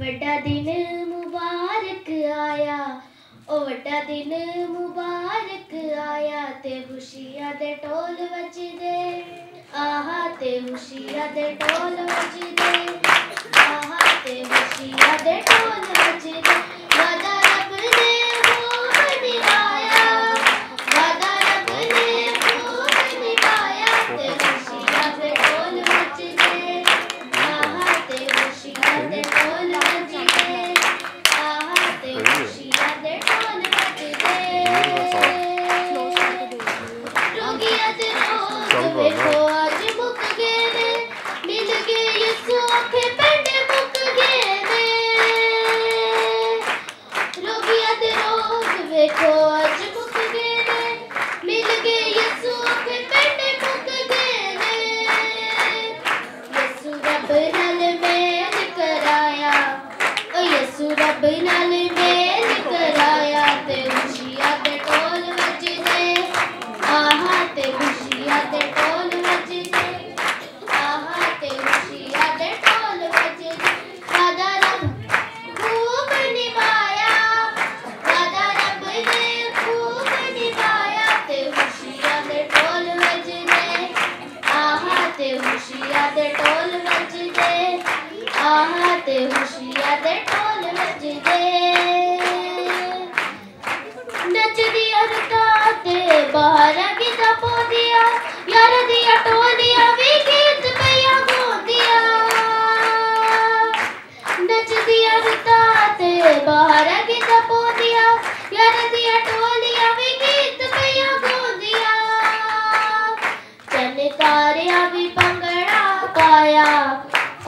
बड़ा दिन मुबारक आया ਵੱਡਾ ਦਿਨ ਮੁਬਾਰਕ ਆਇਆ ਤੇ ਖੁਸ਼ੀਆਂ ਦੇ ਢੋਲ ਵੱਜਦੇ ਆਹਾ ਤੇ ਖੁਸ਼ੀਆਂ ਦੇ ਢੋਲ ਵੱਜਦੇ ਆਹਾ ਤੇ ਖੁਸ਼ੀਆਂ ਦੇ ਢੋਲ ਵੱਜਦੇ रब नाल मेहर कराया। ओ यसु रब नाल बहरा की तपो दिया, यार दिया टो दिया, वे खेत पैया गो दिया। नच दिया रुताते बहरा की तपो दिया, यार दिया टो दिया, वे खेत पैया गो दिया। चल तारे अभी पंगड़ा पाया,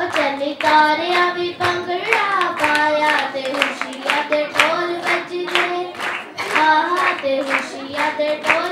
ओ चल तारे अभी पंगड़ा पाया, ते हुशिया ते ढोल बज गए आहा, ते हुशिया ते ढोल